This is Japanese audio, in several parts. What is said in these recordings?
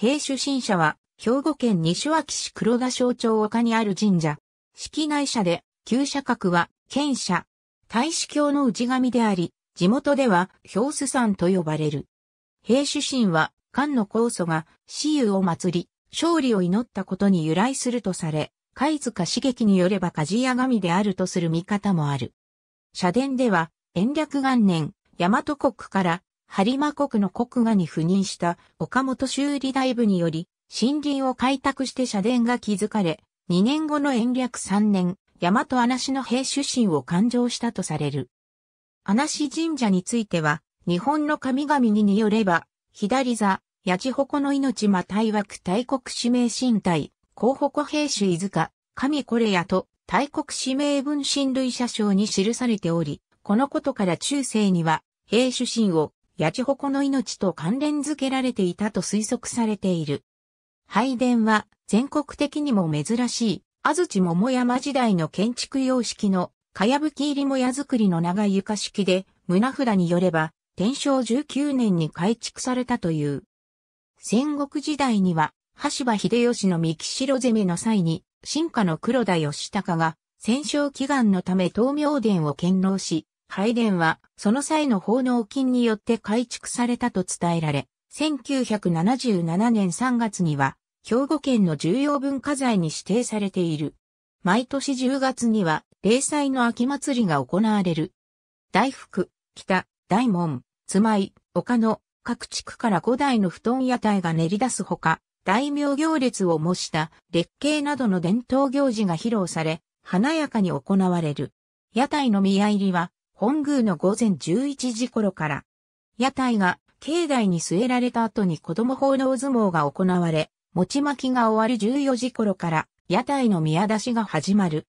兵出身者は、兵庫県西脇市黒田省庁丘にある神社。式内社で、旧社格は、県社。大使教の内神であり、地元では、氷須山と呼ばれる。兵主神は、漢の酵素が、死有を祀り、勝利を祈ったことに由来するとされ、貝塚刺激によれば鍛冶屋神であるとする見方もある。社殿では、延暦元年、大和国から播磨国の国画に赴任した岡本修理大部により、森林を開拓して社殿が築かれ、2年後の延暦3年、大和穴の兵出身を勘定したとされる。穴神社については、日本の神々にによれば、左座、八千穂の命ま大枠大国指名神体、候補兵主伊塚、神これやと、大国指名分親類者章に記されており、このことから中世には、兵主神を、八千穂の命と関連づけられていたと推測されている。拝殿は、全国的にも珍しい、安土桃山時代の建築様式の、かやぶき入りもや作りの長い床式で、胸札によれば、天正19年に改築されたという。戦国時代には、橋場秀吉の三木城攻めの際に、進化の黒田義高が、戦勝祈願のため東明殿を堅牢し、拝殿は、その際の奉納金によって改築されたと伝えられ、1977年3月には、兵庫県の重要文化財に指定されている。毎年10月には、霊祭の秋祭りが行われる。大福、北、大門、妻井、岡野、各地区から古代の布団屋台が練り出すほか、大名行列を模した列景などの伝統行事が披露され、華やかに行われる。屋台の宮入りは、本宮の午前11時頃から、屋台が境内に据えられた後に子供奉納相撲が行われ、餅巻きが終わる14時頃から、屋台の宮出しが始まる。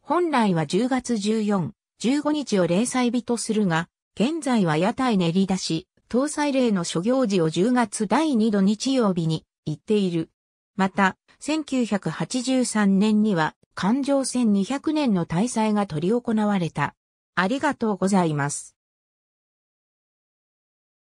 本来は10月14、15日を例祭日とするが、現在は屋台練り出し、搭載例の諸行事を10月第2度日曜日に言っている。また、1983年には、環状線200年の大祭が取り行われた。ありがとうございます。